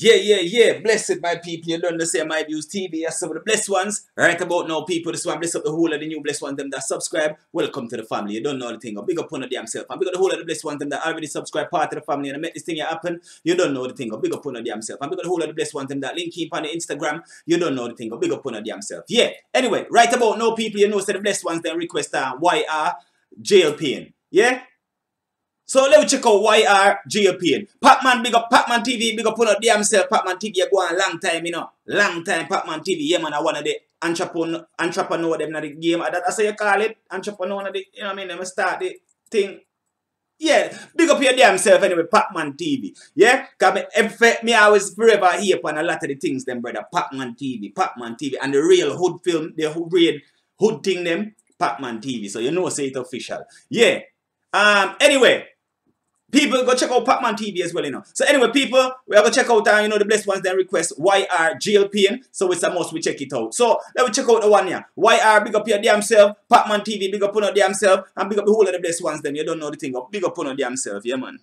Yeah, yeah, yeah. Blessed my people. You don't understand my views TV. Yes, some of the blessed ones. Right about now, people. This one bless up the whole of the new blessed ones, them that subscribe. Welcome to the family. You don't know the thing. Big up on the damn self. And big up the whole of the blessed ones, them that already subscribe part of the family and I make this thing happen. You don't know the thing. Big up on the damn self. And big up the whole of the blessed ones, them that link keep on the Instagram. You don't know the thing. Big up on the damn self. Yeah. Anyway, right about now, people, you know, so the blessed ones then request uh, YR jail pain. Yeah? So let me check out YR GLP. Pacman big up Pacman TV, big up on the damn self. Pacman TV you go on long time, you know. Long time Pacman TV. Yeah man, I one of the entrepreneur entrepreneur them in the game. That, that's how you call it. Entrepreneur of the you know what I mean? Let me start the thing. Yeah, big up your damn self anyway, Pacman TV. Yeah? Cause me, if, me always forever hear upon a lot of the things them, brother. Pacman TV, Pacman TV. And the real hood film, the real hood thing them, Pacman TV. So you know say it official. Yeah. Um anyway, People go check out Pacman TV as well, you know. So anyway, people, we are gonna check out uh, you know the blessed ones then request YR GLP. So it's a must we check it out. So let me check out the one here. YR, big up your damn self, Pacman TV, big up on your damn self, and big up the whole of the blessed ones them. You don't know the thing up. Big up on your damn self, yeah man.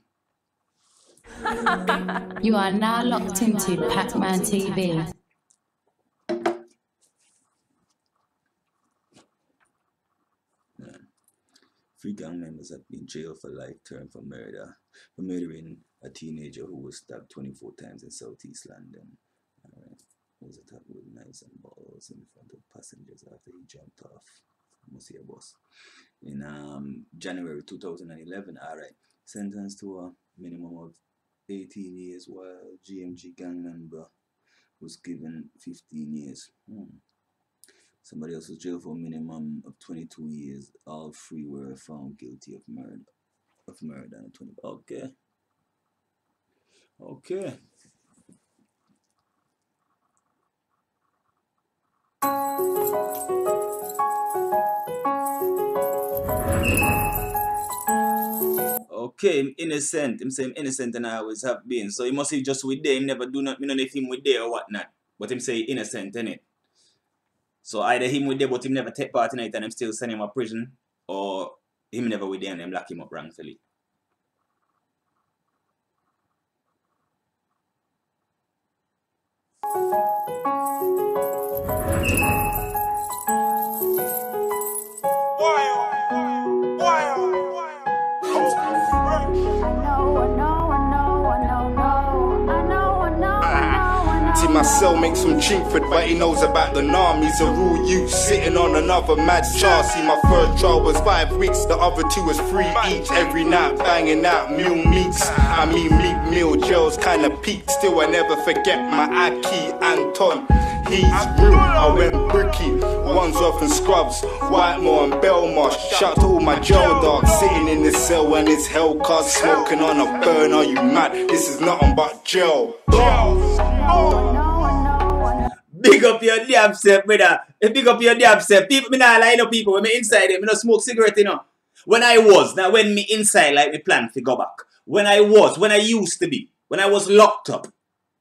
you are now locked into Pacman TV. Three gang members have been jailed for life term for murder, for murdering a teenager who was stabbed 24 times in southeast London. Alright, was attacked with knives and balls in front of passengers after he jumped off. Must see a bus. In um, January 2011, alright, sentenced to a minimum of 18 years while GMG gang member was given 15 years. Hmm. Somebody else was jailed for a minimum of 22 years. All three were found guilty of murder. Of murder and 20. Okay. Okay. Okay, I'm innocent. Him say him innocent and I always have been. So he must be just with them. never do not, with there or whatnot. But him say innocent, innit? So either him with there but him never take part in it and him still send him to prison or him never with there and them lock him up wrongfully. My cell makes some Chingford, but he knows about the norm. He's a rule you sitting on another mad see My first trial was five weeks, the other two was three each. Every night banging out meal meats. I mean, meat meal gels kinda peak. Still, I never forget my Aki Anton. He's real, I went bricky. Wandsworth and Scrubs, Whitemoor and Belmarsh. Shout to all my jail dogs sitting in the cell when it's hell cars smoking on a burn. Are you mad? This is nothing but jail. Big up your damn self, brother. Eh, big up your damn self. People, me not lie no people. When me inside it, me not smoke cigarette, you know. When I was, now when me inside, like me plan to go back. When I was, when I used to be, when I was locked up,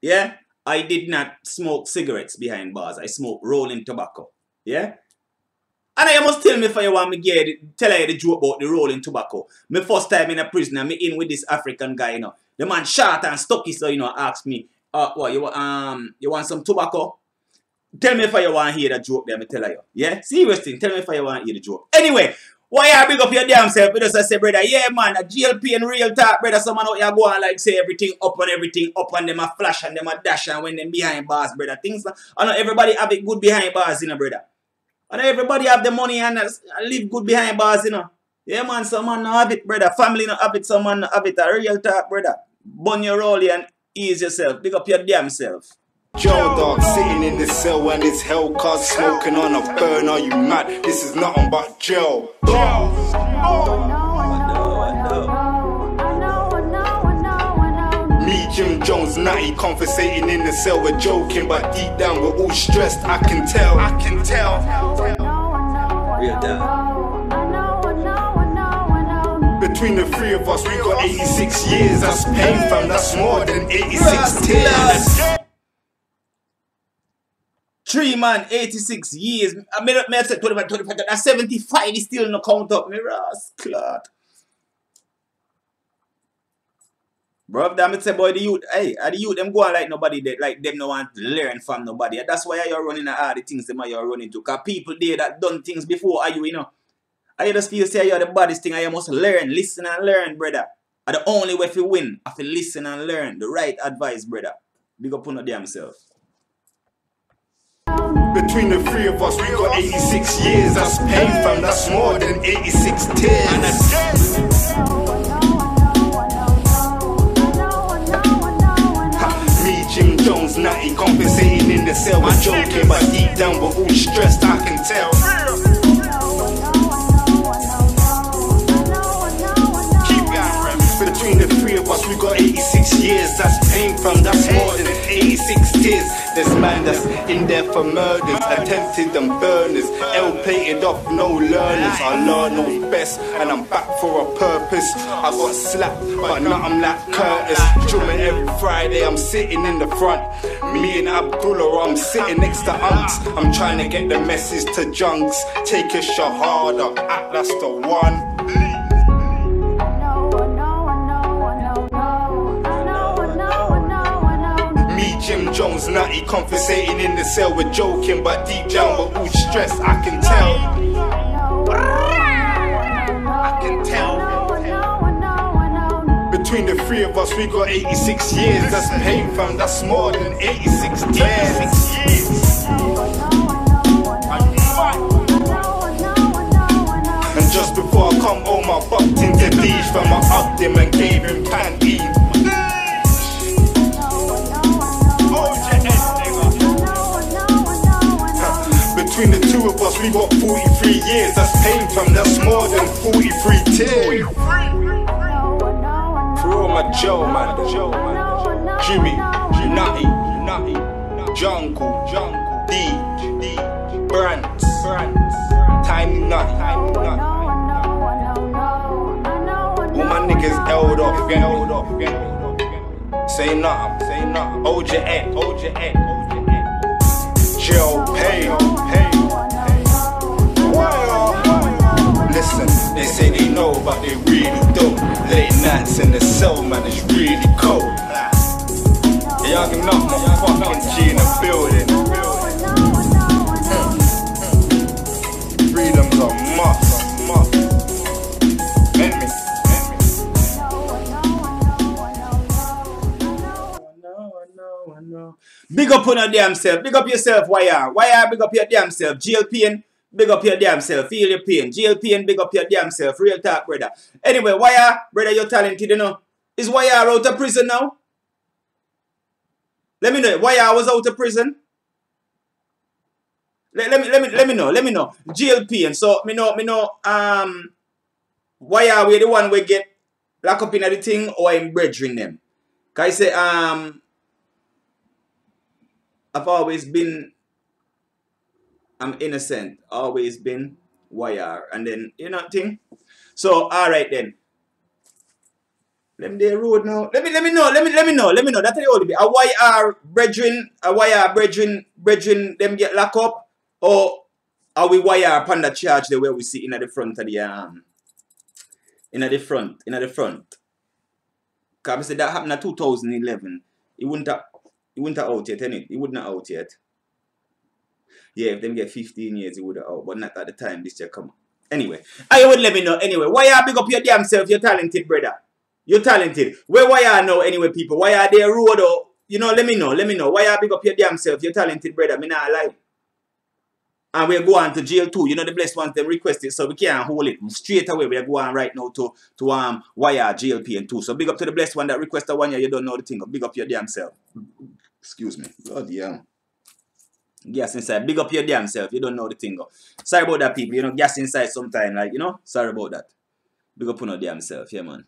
yeah, I did not smoke cigarettes behind bars. I smoked rolling tobacco, yeah. And I must tell me if you want me get tell you the joke about the rolling tobacco. My first time in a prison, I'm in with this African guy, you know. The man shot and stuck his, so you know, asked me, uh, what you um, you want some tobacco? Tell me if I want to hear that joke there, me tell you. Yeah? Serious thing. Tell me if I want to hear the joke. Anyway, why you bring up your damn self? Because I say, brother, yeah, man, a GLP and real talk, brother. Someone out here go on like say everything up and everything up and them a flash and them a dash and when them behind bars, brother. Things like, I know everybody have it good behind bars, you know, brother. I know everybody have the money and uh, live good behind bars, you know. Yeah, man, someone not have it, brother. Family not have it, someone not have it. A real talk, brother. Bun your roll and ease yourself. Big up your damn self. Joe dog sitting in the cell when it's hell cause smoking on a burn. Are you mad? This is nothing but Joe. Me, Jim Jones, Natty, conversating in the cell. We're joking, but deep down we're all stressed. I can tell. I can tell. Real down. Between the three of us, we got 86 years. That's pain, fam. That's more than 86 tears. Three man, 86 years. I made up, I said 25, 25, that's 75 is still no count up. Me clot. Bro, damn it, say boy, the youth, hey, are the youth them go on like nobody that like them no want to learn from nobody. That's why you're running at all the things them you're running to. Cause people there that done things before are you, you know. I just feel say you're the baddest thing. I must learn, listen and learn, brother. And the only way to win, I feel listen and learn the right advice, brother. Big up on damn self. Between the three of us, we got 86 years. That's pain, fam. That's more than 86 tears. And Ha, Me, Jim Jones, natty, compensating in the cell. We're joking, but deep down we're all stressed. I can tell. Between the three of us, we got 86 years. That's pain, fam. That's more than 86 tears. There's man that's in there for murders, attempted and burners. L plated off, no learners. I learn what's best, and I'm back for a purpose. I got slapped, but now I'm like Curtis. Drumming every Friday, I'm sitting in the front. Me and Abdullah, I'm sitting next to Unks. I'm trying to get the message to junks. Take a shahada, act that's the one. Jones, nutty, conversating in the cell. We're joking, but deep down we're all stressed. I can tell. Between the three of us, we got 86 years. That's pain, fam. That's more than 86 tears. And just before I come home, I bumped into these fam. I him and gave him candy. We got 43 years. That's pain, fam. That's more than 43 tears. For all my Joe, man. Joe, man. Jimmy, Nutty, Nutty, Jungle, Jungle, D, D, Brant, Brant, Tiny Nut, Tiny Nut. All my niggas held off, get held off, get held off. Say nothing, say nothing. Hold your head, hold your head, hold your head. Joe Pay, Late in the cell, man, it's really cold. Young enough, motherfucking G in the building. Freedom's a must. Big up on your damn self. Big up yourself, YR. YR, big up your damn self. GLP big up your damn self. Feel your pain. GLP and big up your damn self. Real talk, brother. Anyway, YR, brother, you're talented, you know. Is YR out of prison now? Let me know. YR was out of prison? Let, let me let me let me know. Let me know. GLP and so me know me know um why are we the one we get locked up in thing or in brethren them. Cause I say um I've always been I'm innocent, always been YR. And then you know thing? So alright then. Let me the road now. Let me let me know. Let me let me know. Let me know. That's the only bit. A YR brethren, a YR brethren, brethren, them get locked up, or are we YR upon the charge the way we see in at the front of the um in at the front, in at the front. Cause that happened in 2011. It wouldn't have it wouldn't have out yet, innit? It wouldn't out yet. Yeah, if them get 15 years, it would have out, but not at the time this year come. on. Anyway, I would let me know anyway. Why y'all big up your damn self? You're talented, brother. You're talented. Where why y'all know anyway, people? Why are they road or you know? Let me know. Let me know. Why y'all big up your damn self? You're talented, brother. Me not lie. And we're going to jail too. You know the blessed ones them requested, so we can't hold it straight away. We're going right now to to um YR GLP and two. So big up to the blessed one that requested one year. You don't know the thing. Big up your damn self. Excuse me. Bloody hell. Gas inside. Big up your damn self. You don't know the thing. Sorry about that, people. You know, gas inside sometime. Like, you know, sorry about that. Big up on your damn self. Yeah, man.